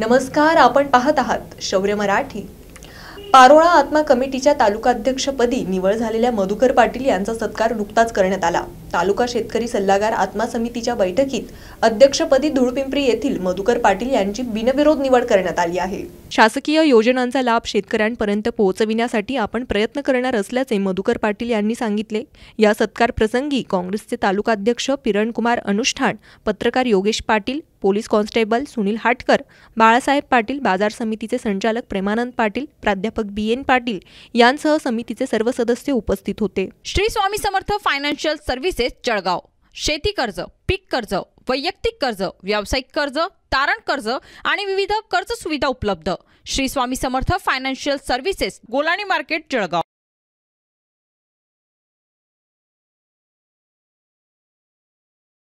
नमस्कार आपण पाहत आहात शौर्य मराठी. पारोळा आत्मा कमिटीच्या तालुकाध्यक्षपदी निवड झालेल्या मधुकर पाटील यांचा सत्कार नुकताच करण्यात आला. तालुका शेतकरी सल्लागार आत्मा समितीच्या बैठकीत अध्यक्षपदी धुळपिंपरी येथील मधुकर पाटील यांची बिनविरोध निवड करण्यात आली आहे. शासकीय योजनांचा लाभ शेतकऱ्यांपर्यंत पोहोचविण्यासाठी आपण प्रयत्न करणार असल्याचे मधुकर पाटील यांनी सांगितले. या सत्कार प्रसंगी काँग्रेसचे तालुकाध्यक्ष किरणकुमार अनुष्ठान पत्रकार योगेश पाटील पोलीस कॉन्स्टेबल सुनील हाटकर बाळासाहेब पाटील बाजार समितीचे संचालक प्रेमानंद पाटील प्राध्यापक बी एन पाटील यांसह समितीचे सर्व सदस्य उपस्थित होते. Shri Swami Samarth financial services Jalgaon. शेती कर्ज पीक कर्ज वैयक्तिक कर्ज व्यावसायिक कर्ज तारण कर्ज आणि विविध कर्ज सुविधा उपलब्ध. Shri Swami Samarth financial services Golani market Jalgaon.